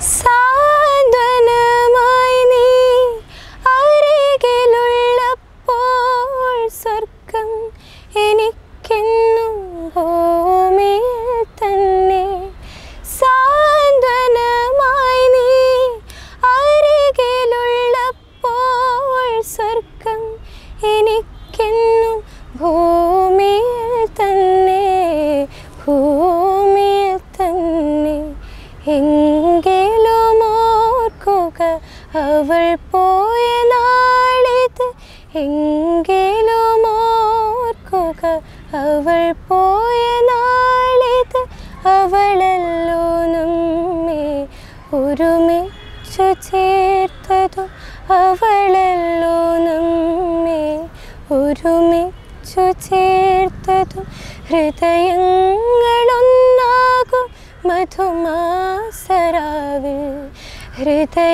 So. അവൾ പോയ നാളിത് എങ്കിലും ഓർക്കുക അവൾ പോയ നാളിത് അവളല്ലോ നമ്മെ ഒരുമിച്ചു ചേർത്തതും. അവളല്ലോ നമ്മെ ഒരുമിച്ചു ചേർത്തതും. ഹൃദയങ്ങളൊന്നാകും മധുമാസരാവിൽ. ഹൃദയേശ്വരിക്കുന്ന